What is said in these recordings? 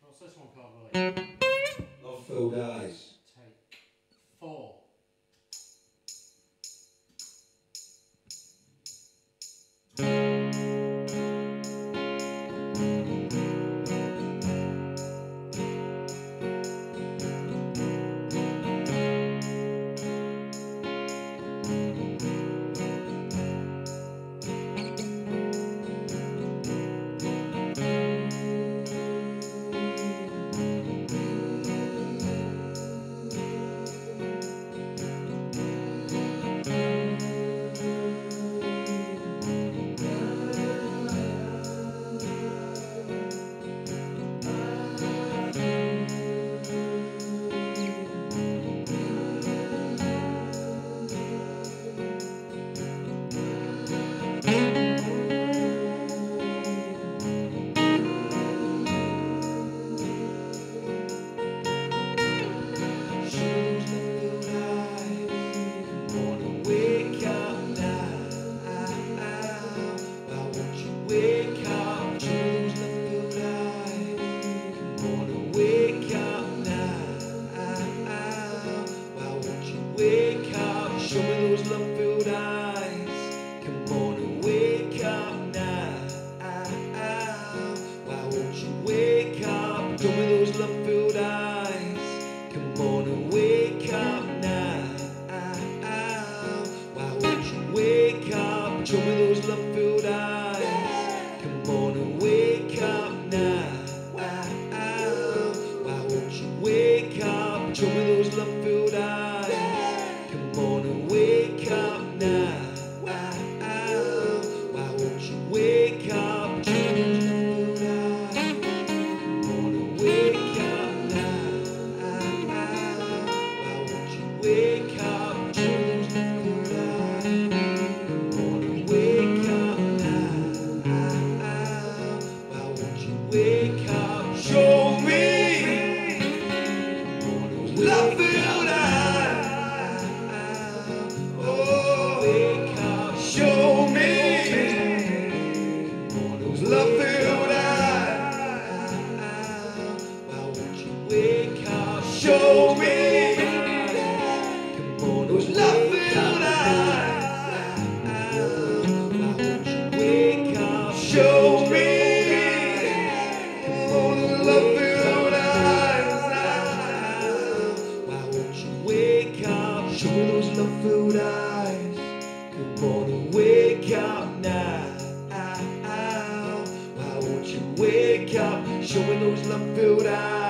What's this one called, Willie? Love filled eyes. corner wake up, show me. Those love-filled eyes. Why wake up, show me. Those love-filled eyes. Why won't you wake up? Show me those love-filled eyes. Come on wake up now. Why won't you wake up? Showing those love-filled eyes.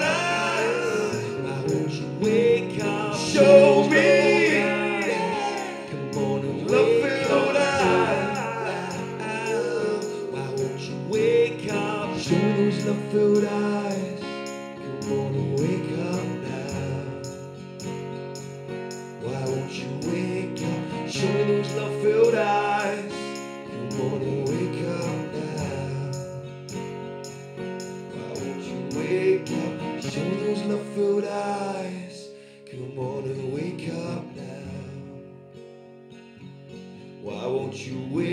your way.